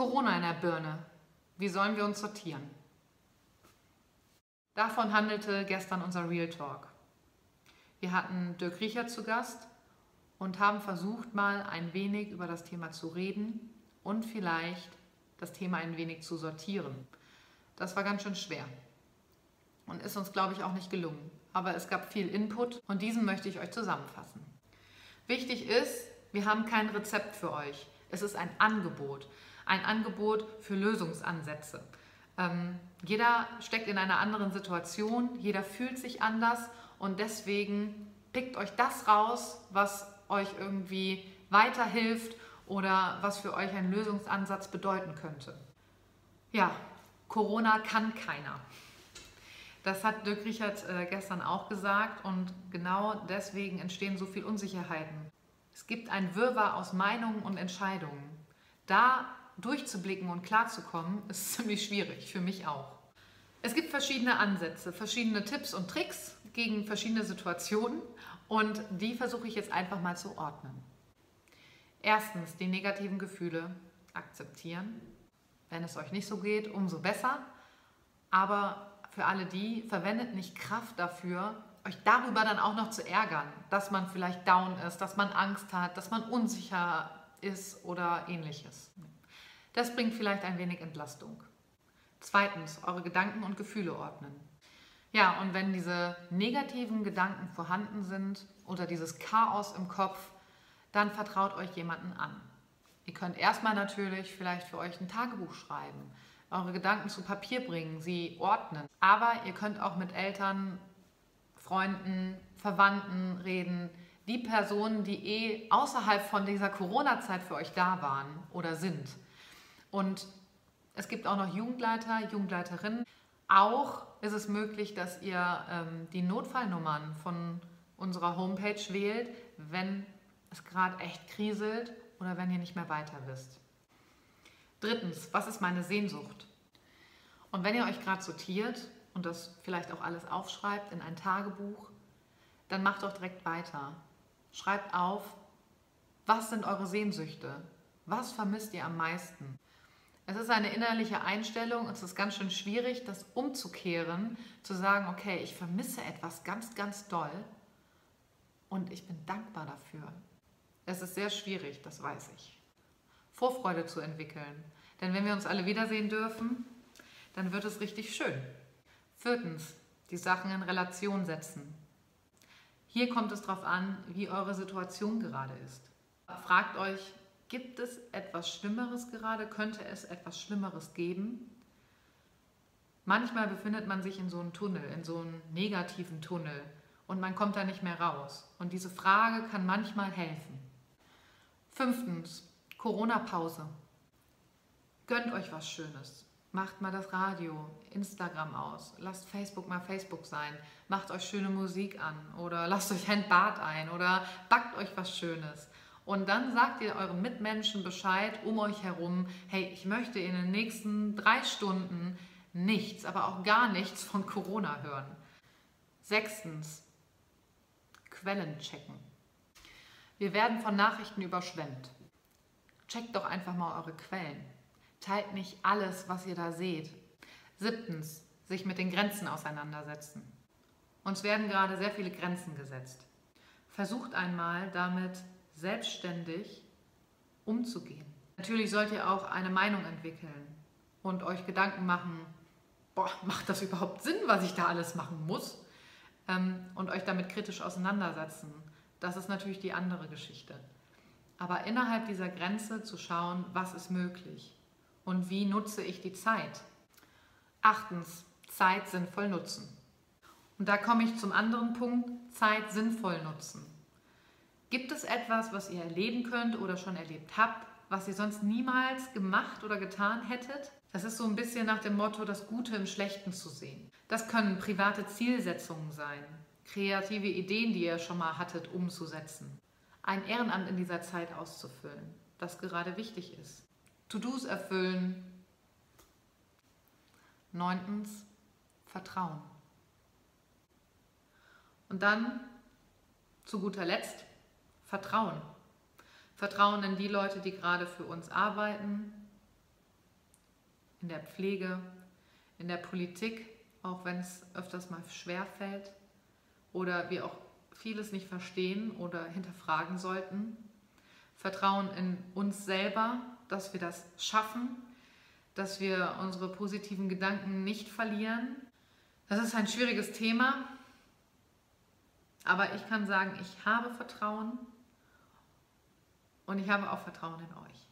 Corona in der Birne. Wie sollen wir uns sortieren? Davon handelte gestern unser Real Talk. Wir hatten Dirk Riecher zu Gast und haben versucht, mal ein wenig über das Thema zu reden und vielleicht das Thema ein wenig zu sortieren. Das war ganz schön schwer und ist uns, glaube ich, auch nicht gelungen. Aber es gab viel Input und diesen möchte ich euch zusammenfassen. Wichtig ist, wir haben kein Rezept für euch. Es ist ein Angebot. Ein Angebot für Lösungsansätze. Ähm, jeder steckt in einer anderen Situation, jeder fühlt sich anders und deswegen pickt euch das raus, was euch irgendwie weiterhilft oder was für euch ein Lösungsansatz bedeuten könnte. Ja, Corona kann keiner. Das hat Dirk Richard äh, gestern auch gesagt und genau deswegen entstehen so viele Unsicherheiten. Es gibt ein Wirrwarr aus Meinungen und Entscheidungen. Da durchzublicken und klarzukommen, ist ziemlich schwierig, für mich auch. Es gibt verschiedene Ansätze, verschiedene Tipps und Tricks gegen verschiedene Situationen und die versuche ich jetzt einfach mal zu ordnen. Erstens, die negativen Gefühle akzeptieren. Wenn es euch nicht so geht, umso besser. Aber für alle die, verwendet nicht Kraft dafür, euch darüber dann auch noch zu ärgern, dass man vielleicht down ist, dass man Angst hat, dass man unsicher ist oder ähnliches. Das bringt vielleicht ein wenig Entlastung. Zweitens, eure Gedanken und Gefühle ordnen. Ja, und wenn diese negativen Gedanken vorhanden sind oder dieses Chaos im Kopf, dann vertraut euch jemanden an. Ihr könnt erstmal natürlich vielleicht für euch ein Tagebuch schreiben, eure Gedanken zu Papier bringen, sie ordnen. Aber ihr könnt auch mit Eltern, Freunden, Verwandten reden, die Personen, die eh außerhalb von dieser Corona-Zeit für euch da waren oder sind. Und es gibt auch noch Jugendleiter, Jugendleiterinnen. Auch ist es möglich, dass ihr ähm, die Notfallnummern von unserer Homepage wählt, wenn es gerade echt kriselt oder wenn ihr nicht mehr weiter wisst. Drittens, was ist meine Sehnsucht? Und wenn ihr euch gerade sortiert und das vielleicht auch alles aufschreibt in ein Tagebuch, dann macht doch direkt weiter. Schreibt auf, was sind eure Sehnsüchte? Was vermisst ihr am meisten? Es ist eine innerliche Einstellung und es ist ganz schön schwierig, das umzukehren, zu sagen, okay, ich vermisse etwas ganz, ganz doll und ich bin dankbar dafür. Es ist sehr schwierig, das weiß ich. Vorfreude zu entwickeln. Denn wenn wir uns alle wiedersehen dürfen, dann wird es richtig schön. Viertens, die Sachen in Relation setzen. Hier kommt es darauf an, wie eure Situation gerade ist. Fragt euch, Gibt es etwas Schlimmeres gerade? Könnte es etwas Schlimmeres geben? Manchmal befindet man sich in so einem Tunnel, in so einem negativen Tunnel und man kommt da nicht mehr raus. Und diese Frage kann manchmal helfen. Fünftens, Corona-Pause. Gönnt euch was Schönes. Macht mal das Radio, Instagram aus. Lasst Facebook mal Facebook sein. Macht euch schöne Musik an oder lasst euch ein Bad ein oder backt euch was Schönes. Und dann sagt ihr euren Mitmenschen Bescheid um euch herum, hey, ich möchte in den nächsten drei Stunden nichts, aber auch gar nichts von Corona hören. Sechstens, Quellen checken. Wir werden von Nachrichten überschwemmt. Checkt doch einfach mal eure Quellen. Teilt nicht alles, was ihr da seht. Siebtens, sich mit den Grenzen auseinandersetzen. Uns werden gerade sehr viele Grenzen gesetzt. Versucht einmal damit selbstständig umzugehen. Natürlich sollt ihr auch eine Meinung entwickeln und euch Gedanken machen, boah, macht das überhaupt Sinn, was ich da alles machen muss? Ähm, und euch damit kritisch auseinandersetzen. Das ist natürlich die andere Geschichte. Aber innerhalb dieser Grenze zu schauen, was ist möglich und wie nutze ich die Zeit. Achtens, Zeit sinnvoll nutzen. Und da komme ich zum anderen Punkt, Zeit sinnvoll nutzen. Gibt es etwas, was ihr erleben könnt oder schon erlebt habt, was ihr sonst niemals gemacht oder getan hättet? Das ist so ein bisschen nach dem Motto, das Gute im Schlechten zu sehen. Das können private Zielsetzungen sein, kreative Ideen, die ihr schon mal hattet, umzusetzen. Ein Ehrenamt in dieser Zeit auszufüllen, das gerade wichtig ist. To-Dos erfüllen. Neuntens, Vertrauen. Und dann, zu guter Letzt, Vertrauen. Vertrauen in die Leute, die gerade für uns arbeiten. in der Pflege, in der Politik, auch wenn es öfters mal schwer fällt oder wir auch vieles nicht verstehen oder hinterfragen sollten. Vertrauen in uns selber, dass wir das schaffen, dass wir unsere positiven Gedanken nicht verlieren. Das ist ein schwieriges Thema, aber ich kann sagen, ich habe Vertrauen und ich habe auch Vertrauen in euch.